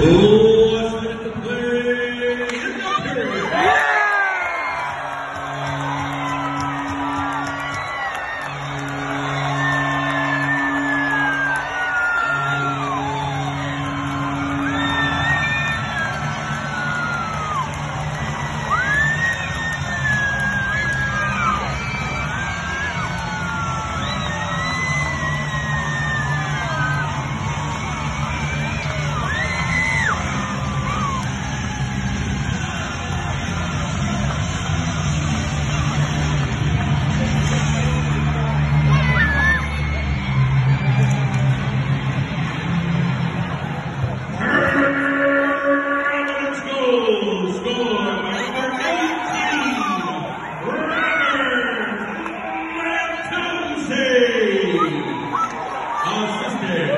Ooh. Sunday. On Sunday.